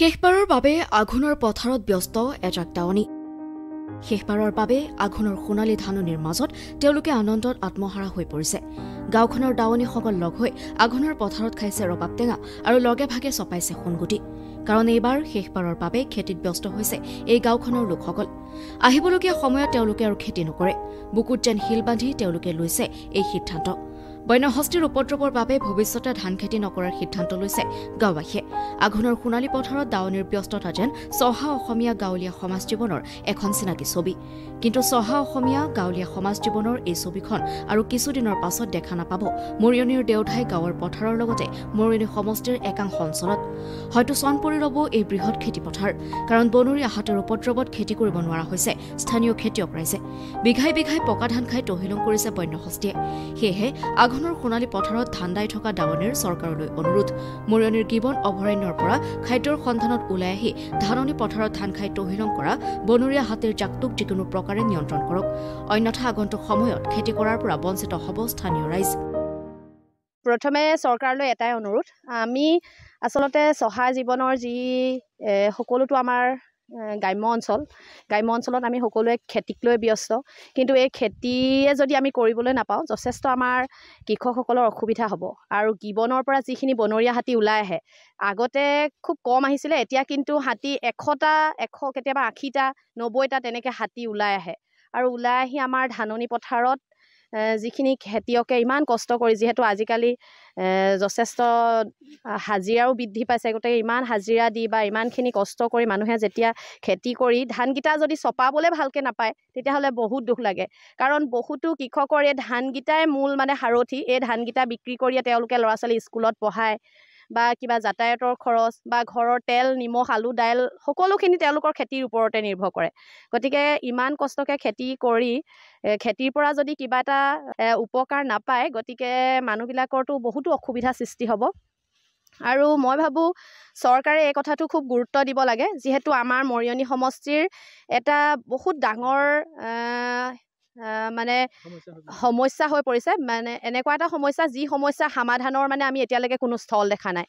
শেষবাৰৰ বাবে আঘোণৰ পথাৰত ব্যস্ত এজাক দাৱনী শেষবাৰৰ বাবে আঘোণৰ সোণালী ধাননিৰ মাজত তেওঁলোকে আনন্দত আত্মহাৰা হৈ পৰিছে। গাঁওখনৰ দাৱনীসকল লগ হৈ আঘোণৰ পথাৰত খাইছে ৰবাব টেঙা আৰু লগে ভাগে চপাইছে সোণগুটি। কাৰণ এইবাৰ শেষবাৰৰ বাবে খেতিত ব্যস্ত হৈছে এই গাঁওখনৰ লোকসকল। আহিবলগীয়া সময়ত তেওঁলোকে আৰু খেতি নকৰে। বুকুত যেন শিল বান্ধি তেওঁলোকে লৈছে এই সিদ্ধান্ত। বন্যহস্তীৰ উপদ্ৰৱৰ বাবে ভৱিষ্যতে ধান খেতি নকৰাৰ সিদ্ধান্ত লৈছে গাঁওবাসীয়ে। আঘোণৰ সোণালী পথাৰত দাৱনীৰ ব্যস্ততা যেন চহা অসমীয়া গাঁৱলীয়া সমাজ জীৱনৰ এখন চিনাকি ছবি। কিন্তু চহা অসমীয়া গাঁৱলীয়া সমাজ জীৱনৰ এই ছবিখন আৰু কিছুদিনৰ পাছত দেখা নাপাব। মৰিয়নিৰ দেওধাই গাঁৱৰ পথাৰৰ লগতে মৰিয়নি সমষ্টিৰ একাংশ অঞ্চলত। হয়তো চন পৰি ৰ'ব এই বৃহৎ খেতিপথাৰ কাৰণ বনৰীয়া হাতীৰ উপদ্ৰৱত খেতি কৰিব নোৱাৰা হৈছে স্থানীয় খেতিয়ক ৰাইজে। বিঘাই বিঘাই পকা ধান খাই তহিলং কৰিছে বন্যহস্তীয়ে। সেয়েহে আঘোণৰ সোণালী পথাৰত ধান দাই থকা দাৱনীৰ চৰকাৰলৈ অনুৰোধ। মৰিয়নিৰ গিবন অভয়াৰণ্যৰ পৰা খাদ্যৰ সন্ধানত ওলাই আহি ধাননি পথাৰত ধান খাই তহিলং কৰা বনৰীয়া হাতীৰ জাকটোক যিকোনো প্ৰকাৰে নিয়ন্ত্ৰণ কৰক। অন্যথা আগন্তুক সময়ত খেতি কৰাৰ পৰা বঞ্চিত হ'ব স্থানীয় ৰাইজ। প্ৰথমে চৰকাৰলৈ এটাই অনুৰোধ। আমি আচলতে চহা জীৱনৰ যি সকলোতো আমাৰ গ্ৰাম্য অঞ্চল। গ্ৰাম্য অঞ্চলত আমি সকলোৱে খেতিক লৈ ব্যস্ত। কিন্তু এই খেতিয়ে যদি আমি কৰিবলৈ নাপাওঁ যথেষ্ট আমাৰ কৃষকসকলৰ অসুবিধা হ'ব। আৰু গিবনৰ পৰা যিখিনি বনৰীয়া হাতী ওলাই আহে আগতে খুব কম আহিছিলে এতিয়া কিন্তু হাতী এশটা এশ কেতিয়াবা আশীটা নব্বৈটা তেনেকৈ হাতী ওলাই আহে। আৰু ওলাই আহি আমাৰ ধাননি পথাৰত যিখিনি খেতিয়কে ইমান কষ্ট কৰি যিহেতু আজিকালি যথেষ্ট হাজিৰাও বৃদ্ধি পাইছে গতিকে ইমান হাজিৰা দি বা ইমানখিনি কষ্ট কৰি মানুহে যেতিয়া খেতি কৰি ধানকেইটা যদি চপাবলৈ ভালকৈ নাপায় তেতিয়াহ'লে বহুত দুখ লাগে। কাৰণ বহুতো কৃষকৰ এই ধানকেইটাই মূল মানে সাৰথি এই ধানকেইটা বিক্ৰী কৰিয়ে তেওঁলোকে ল'ৰা ছোৱালী স্কুলত পঢ়ায় বা কিবা যাতায়াতৰ খৰচ বা ঘৰৰ তেল নিমখ আলু দাইল সকলোখিনি তেওঁলোকৰ খেতিৰ ওপৰতে নিৰ্ভৰ কৰে। গতিকে ইমান কষ্টকৈ খেতি কৰি খেতিৰ পৰা যদি কিবা এটা উপকাৰ নাপায় গতিকে মানুহবিলাকৰতো বহুতো অসুবিধা সৃষ্টি হ'ব। আৰু মই ভাবোঁ চৰকাৰে এই কথাটো খুব গুৰুত্ব দিব লাগে যিহেতু আমাৰ মৰিয়নি সমষ্টিৰ এটা বহুত ডাঙৰ মানে সমস্যা হৈ পৰিছে। মানে এনেকুৱা এটা সমস্যা যি সমস্যা সমাধানৰ মানে আমি এতিয়ালৈকে কোনো স্থল দেখা নাই।